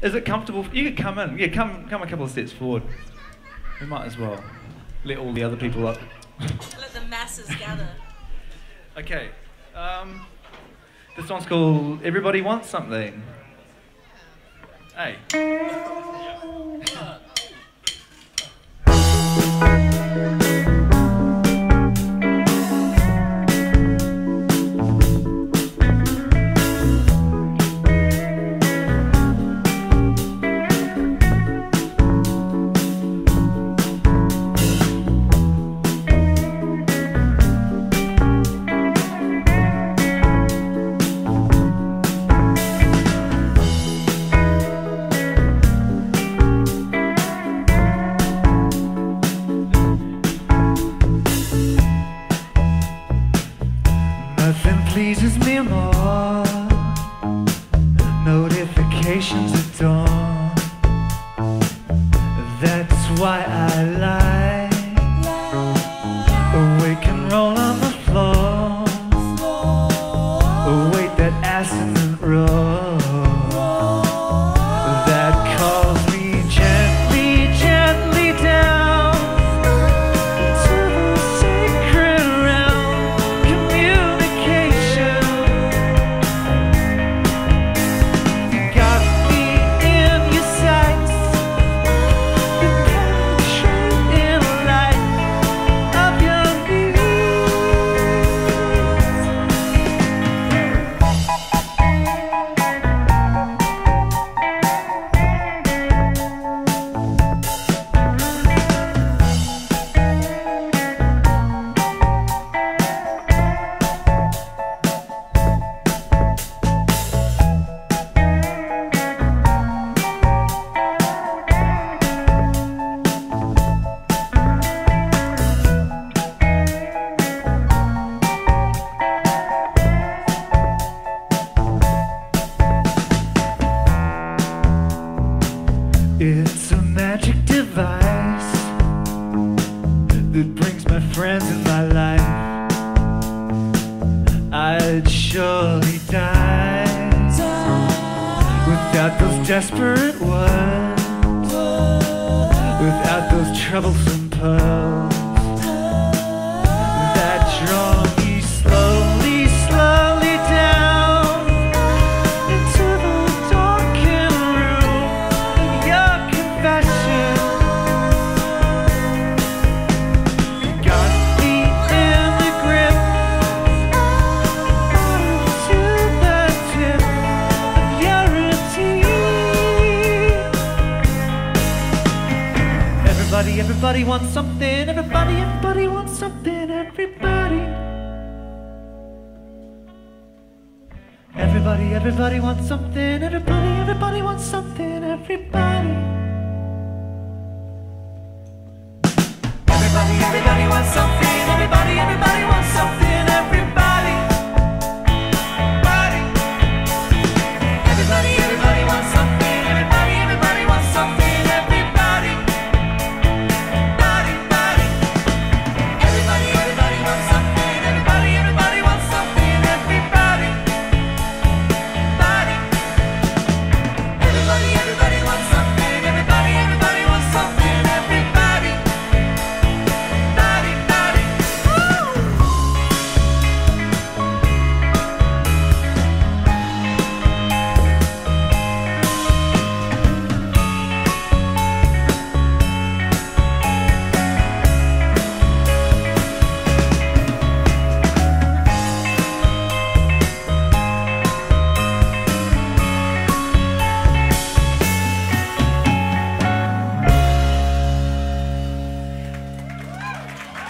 Is it comfortable? You could come in. Yeah, come come a couple of steps forward. We might as well let all the other people up. Let the masses gather. Okay. Um, this one's called "Everybody Wants Something." Hey. Pleases me more. Notifications at dawn. That's why I lie. It's a magic device that brings my friends in my life. I'd surely die without those desperate words, without those troublesome pearls Everybody, wants something. Everybody, everybody wants something. Everybody. Everybody, everybody wants something. Everybody, everybody wants something. Everybody,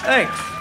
Thanks.